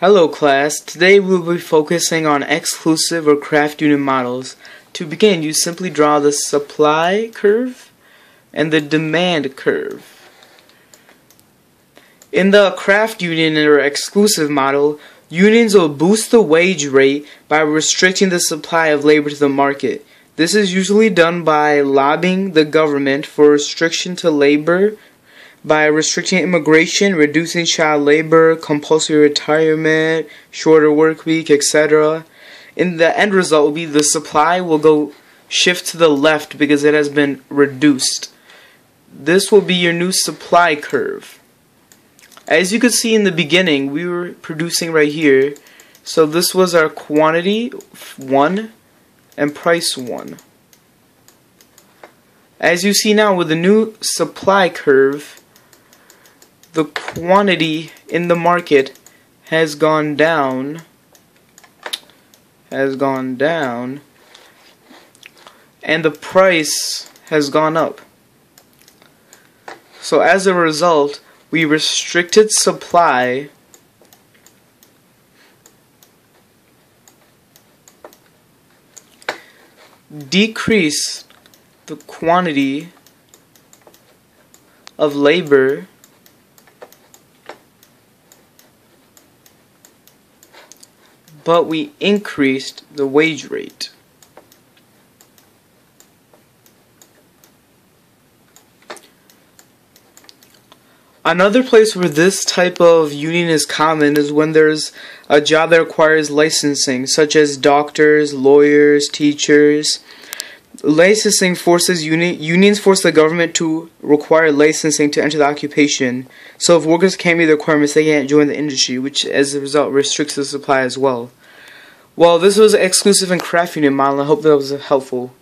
Hello class, today we will be focusing on exclusive or craft union models. To begin, you simply draw the supply curve and the demand curve. In the craft union or exclusive model, unions will boost the wage rate by restricting the supply of labor to the market. This is usually done by lobbying the government for restriction to labor by restricting immigration, reducing child labor, compulsory retirement, shorter work week, etc. In the end result will be the supply will go shift to the left because it has been reduced. This will be your new supply curve. As you could see in the beginning, we were producing right here. So this was our quantity 1 and price 1. As you see now with the new supply curve, the quantity in the market has gone down has gone down and the price has gone up. So as a result we restricted supply decrease the quantity of labor but we increased the wage rate. Another place where this type of union is common is when there's a job that requires licensing, such as doctors, lawyers, teachers. Licensing forces uni- unions force the government to require licensing to enter the occupation. So if workers can't meet the requirements, they can't join the industry, which as a result restricts the supply as well. Well, this was exclusive and craft union model. I hope that was helpful.